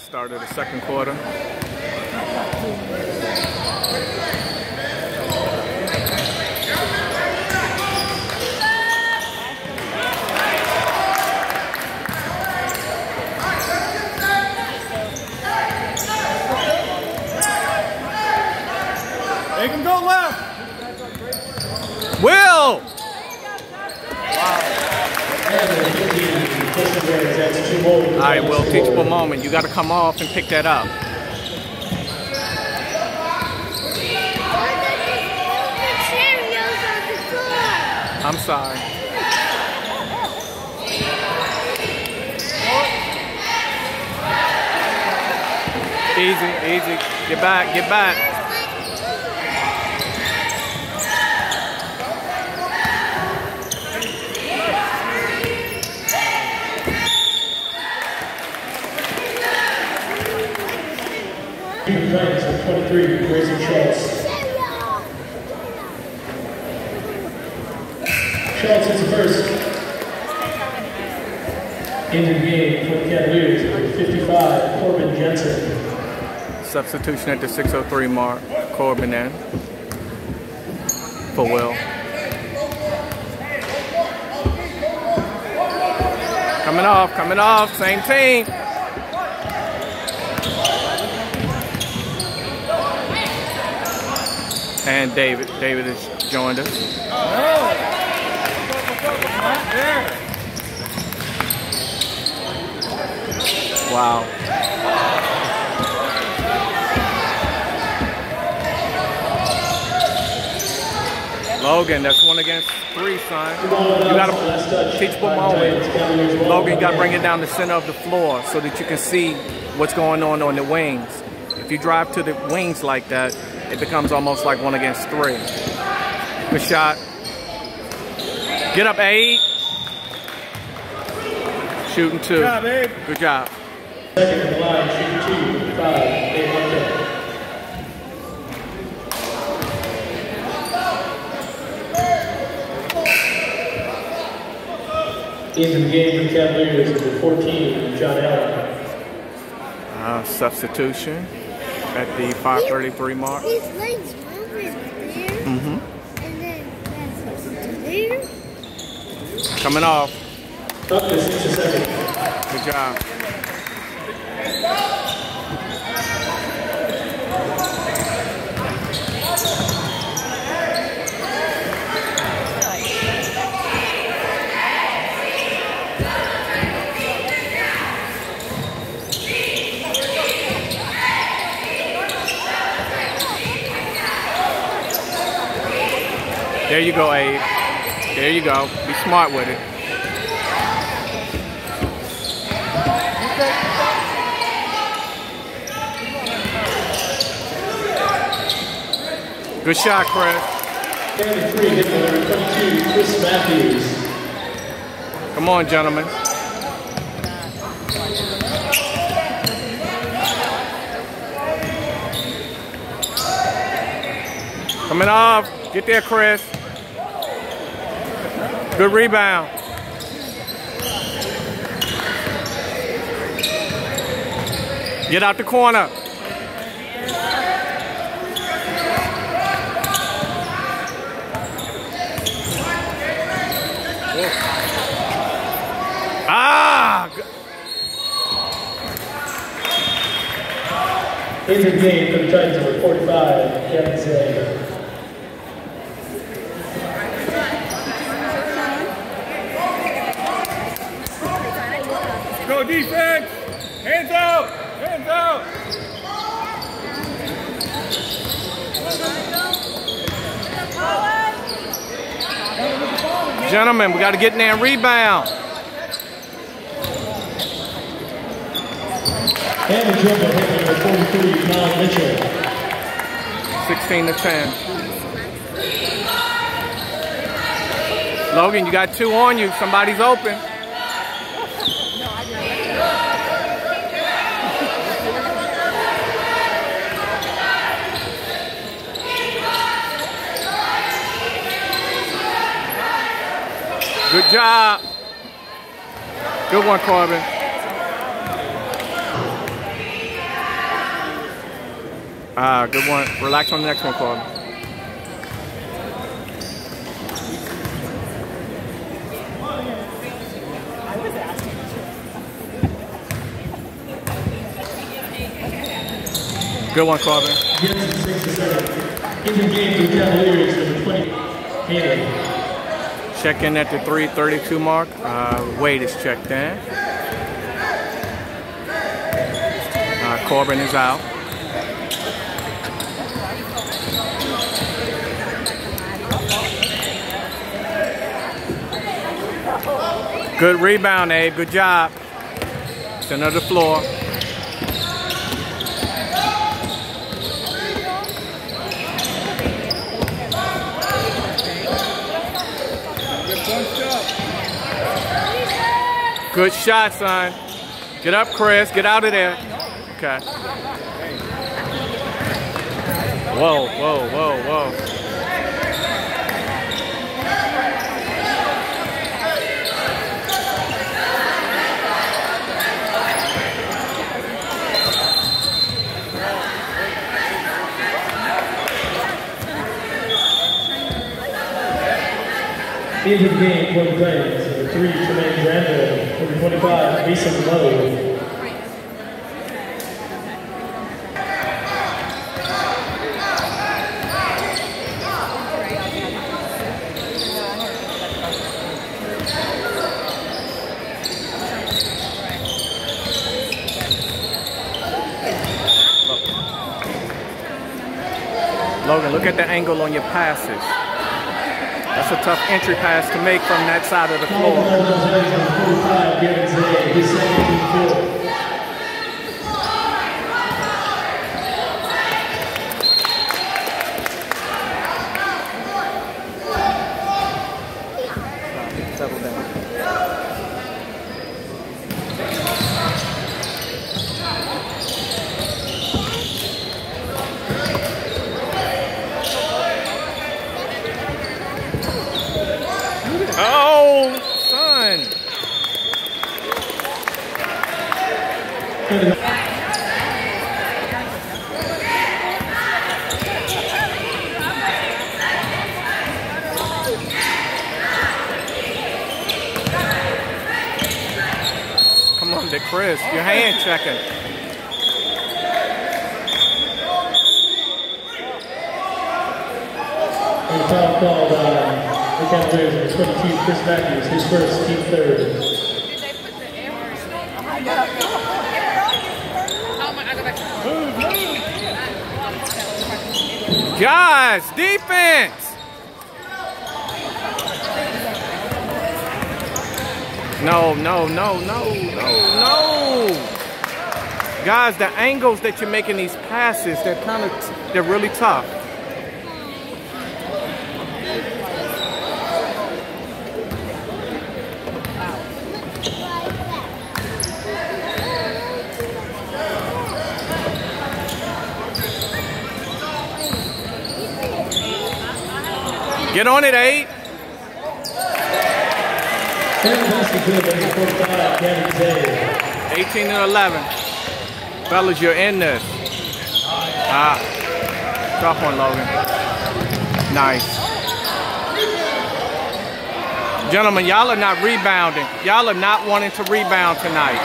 start of the second quarter. They can go left. Will! All right, well, teachable moment. You got to come off and pick that up. I'm sorry. Easy, easy. Get back, get back. Giants at 23, Grayson Schultz. Schultz is the first. The game for the Cavaliers, number 55, Corbin Jensen. Substitution at the 603 mark. Corbin in. For Will. Coming off, coming off, same team. And David, David has joined us. Wow. Logan, that's one against three, son. You got to teachable moment. Logan, you got to bring it down the center of the floor so that you can see what's going on on the wings. If you drive to the wings like that, it becomes almost like one against three. Good shot. Get up, eight. Shooting two. Good job, Abe. Good job. Second in the line, shooting two, five, eight, one, Into the game for Cavaliers, number 14, John Allen. Uh, substitution at the 533 mark. His legs moving there. Mm-hmm. And then there. Coming off. Up to six a. Good job. There you go, Abe. There you go. Be smart with it. Good shot, Chris. And hit number 22, Chris Matthews. Come on, gentlemen. Coming off. Get there, Chris. Good rebound. Get out the corner. Ah! Into the game for the Titans, number 45, Kevin Zay. Go defense. Hands out. Hands out. Gentlemen, we got to get in there and rebound. And the dribble, hit number 43, Kyle Mitchell. 16 to 10. Logan, you got two on you. Somebody's open. Good job. Good one, Corbin. Ah, good one. Relax on the next one, Corbin. Good one, Corbin. Check in at the 332 mark. Uh, Wade is checked in. Uh, Corbin is out. Good rebound, Abe. Good job. Center of the floor. Good shot, son. Get up, Chris. Get out of there. Okay. Whoa, whoa, whoa, whoa. Into the game for the three, Tremaine Granville. Number 25, Mason Lowe. Logan, look at the angle on your passes. That's a tough entry pass to make from that side of the floor. called on Jose, number 45, Gavin Zay. His second team foul. Settle down. Oh, son. Come on, Dick Chris. Your hand checking. And the foul called on the Cavaliers, number 22, Chris Matthews. His first, team third. Guys, defense. No, no, no, no, no, no. Guys, the angles that you're making these passes, they're kind of, they're really tough. Get on it, eight. Second good, number 45, Gavin Zay. 18 and 11. Fellas, you're in this. Ah, tough one, Logan. Nice. Gentlemen, y'all are not rebounding. Y'all are not wanting to rebound tonight.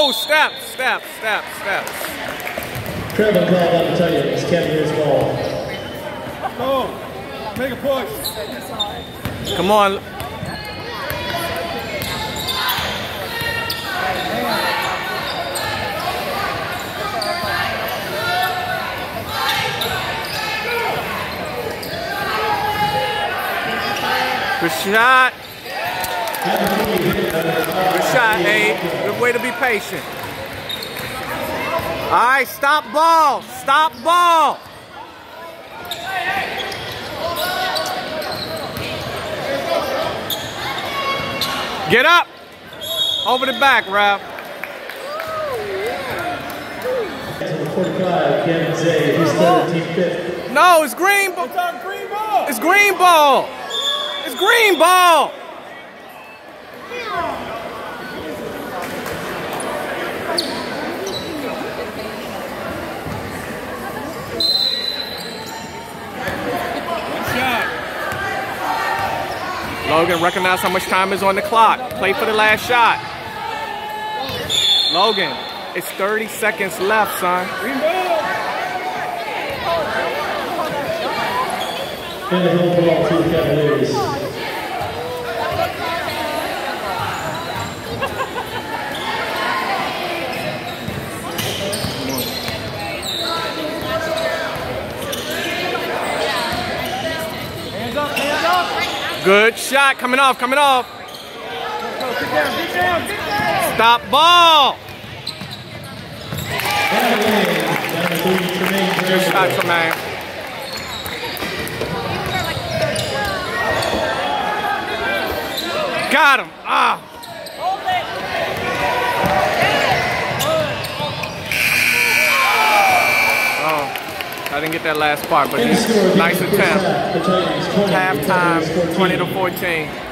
Oh, Foul called on the Cavaliers, number 22, Chris. Oh, step, step, step, steps. Trevor called on the Titans, Cavaliers ball. Go. Make a push. Come on. Good shot. Good shot, Abe. Good way to be patient. All right, stop ball. Stop ball. Get up. Over the back, Ralph. Number 45, Gavin Zay. His third, team fifth. No, it's green ball. It's green ball. It's green ball. green ball. Shot. Logan, recognize how much time is on the clock. Play for the last shot. Logan, it's 30 seconds left, son. And the ball to the Cavaliers. Good shot, coming off, coming off. Stop ball. Good shot. Tremaine. Got him. Ah. Oh, I didn't get that last part, but nice attempt. half, the Titans 20, the Halftime, 20 to 14.